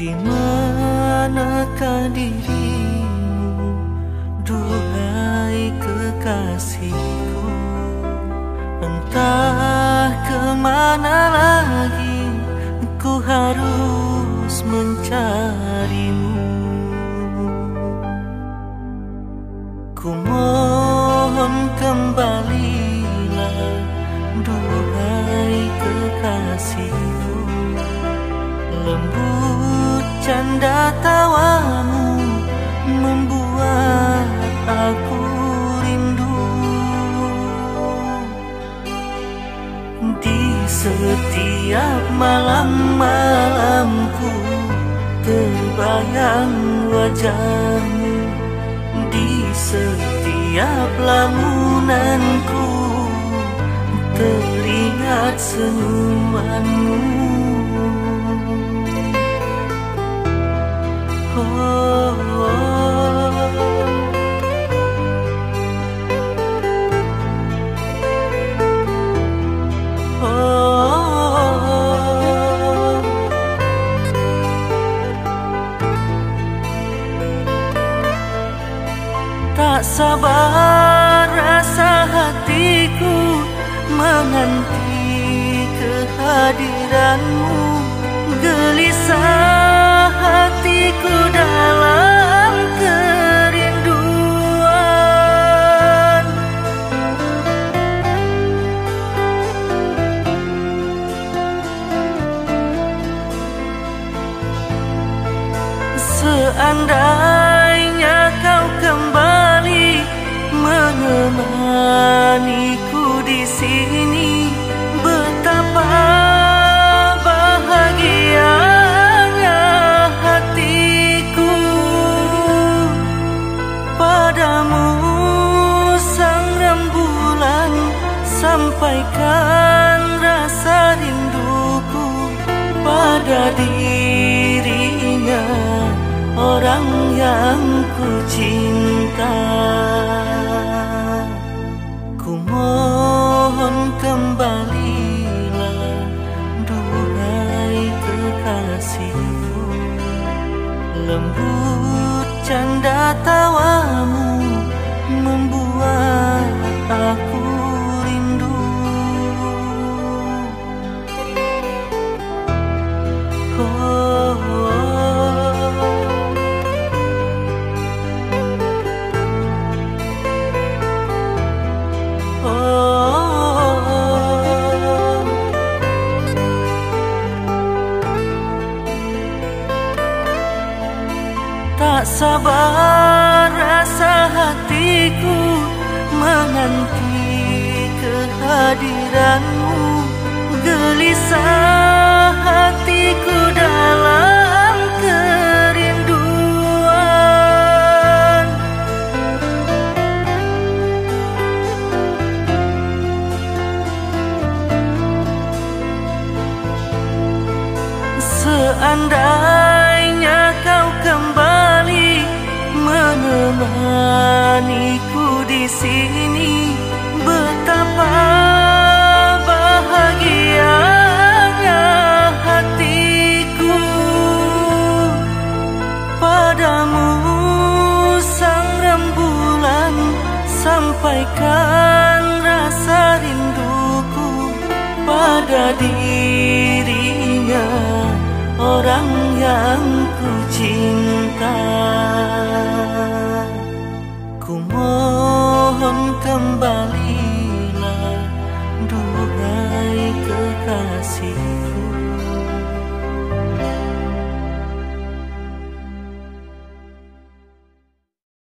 Di manakah dirimu Duhai kekasihku. Entah ke mana lagi Ku harus mencarimu. Ku mohon kembalilah Duhai kekasihku. Lembut canda tawamu Membuat aku rindu. Di setiap malam-malamku Terbayang wajahmu. Di setiap lamunanku Teringat senyumanmu Tak sabar rasa hatiku menanti kehadiranmu Gelisah Seandainya kau kembali menemaniku yang ku cinta. Ku mohon kembalilah duhai kekasihku. Lembut canda tawamu membuat aku sabar rasa hatiku menanti kehadiranmu. Gelisah hatiku dalam kerinduan. Seandainya sampaikan rasa rinduku pada dirinya orang yang ku cinta. Ku mohon kembalilah duhai kekasihku